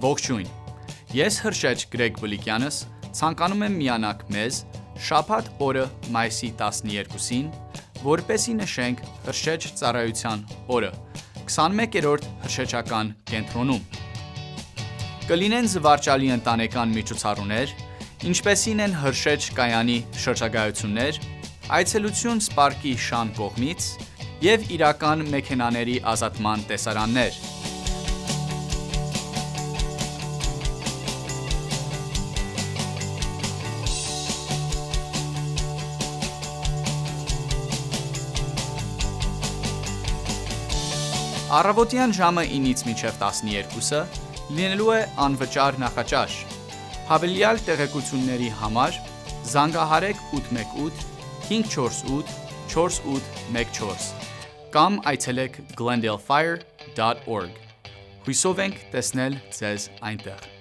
Ողջույն։ Ես հրշեջ Գրեգ Բլիկյանս ցանկանում եմ միանաք մեզ շաբաթ օրը մայիսի 12-ին, որպեսզի նշենք Հրշեջ ծառայության օրը 21-րդ հրշեջական կենտրոնում։ Կլինեն զվարճալի ընտանեկան միջոցառումներ, ինչպեսին են Հրշեջ կայանի շրջագայություններ, այցելություն Սպարկի Շան կողմից և իրական մեքենաների ազատման տեսարաններ։ Առավոտյան ժամը 9-ից մինչև 12-ը լինելու է անվճար նախաճաշ։ Հավելյալ տեղեկությունների համար զանգահարեք 818 548 4814 կամ այցելեք glendalefire.org։ Հույսով ենք տեսնել ձեզ այնտեղ։